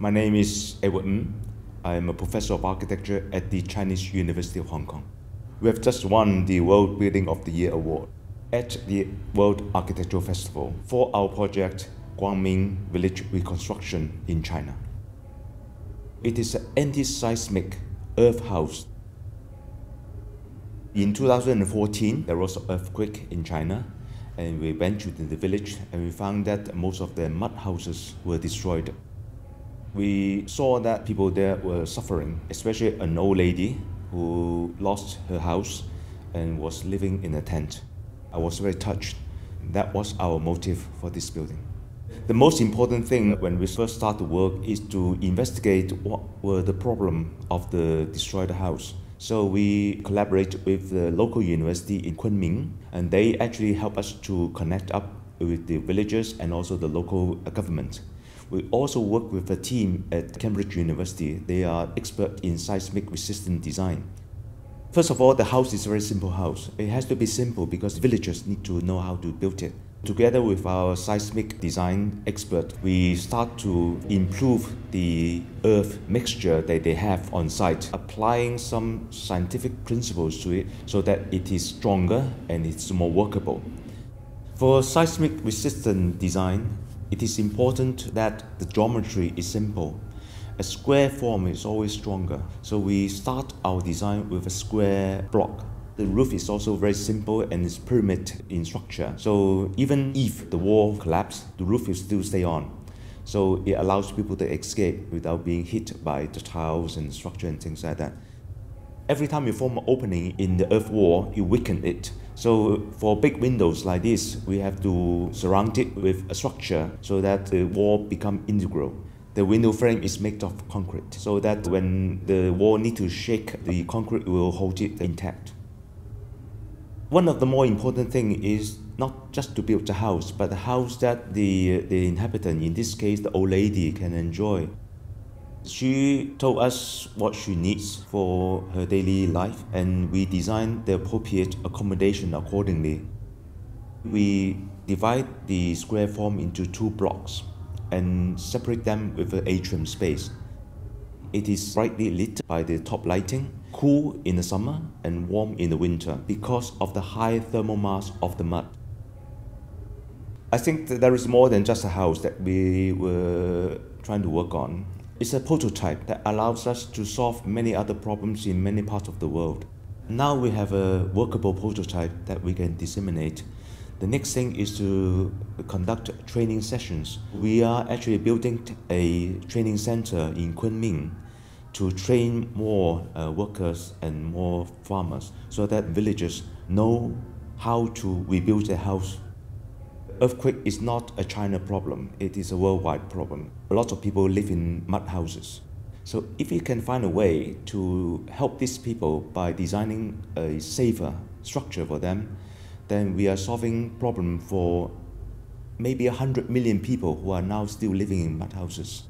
My name is Edward Ng. I am a professor of architecture at the Chinese University of Hong Kong. We have just won the World Building of the Year award at the World Architectural Festival for our project Guangming Village Reconstruction in China. It is an anti-seismic earth house. In 2014, there was an earthquake in China and we went to the village and we found that most of the mud houses were destroyed. We saw that people there were suffering, especially an old lady who lost her house and was living in a tent. I was very touched. That was our motive for this building. The most important thing when we first started work is to investigate what were the problem of the destroyed house. So we collaborate with the local university in Kunming, and they actually help us to connect up with the villagers and also the local government. We also work with a team at Cambridge University. They are expert in seismic resistant design. First of all, the house is a very simple house. It has to be simple because villagers need to know how to build it. Together with our seismic design expert, we start to improve the earth mixture that they have on site, applying some scientific principles to it so that it is stronger and it's more workable. For seismic resistant design, it is important that the geometry is simple. A square form is always stronger, so we start our design with a square block the roof is also very simple and it's pyramid in structure. So even if the wall collapse, the roof will still stay on. So it allows people to escape without being hit by the tiles and structure and things like that. Every time you form an opening in the earth wall, you weaken it. So for big windows like this, we have to surround it with a structure so that the wall become integral. The window frame is made of concrete so that when the wall need to shake, the concrete will hold it intact. One of the more important thing is not just to build a house, but the house that the, the inhabitant, in this case the old lady, can enjoy. She told us what she needs for her daily life and we designed the appropriate accommodation accordingly. We divide the square form into two blocks and separate them with an atrium space. It is brightly lit by the top lighting cool in the summer and warm in the winter because of the high thermal mass of the mud. I think that there is more than just a house that we were trying to work on. It's a prototype that allows us to solve many other problems in many parts of the world. Now we have a workable prototype that we can disseminate. The next thing is to conduct training sessions. We are actually building a training center in Kunming to train more uh, workers and more farmers so that villagers know how to rebuild their house. Earthquake is not a China problem, it is a worldwide problem. A lot of people live in mud houses. So if we can find a way to help these people by designing a safer structure for them, then we are solving problem for maybe 100 million people who are now still living in mud houses.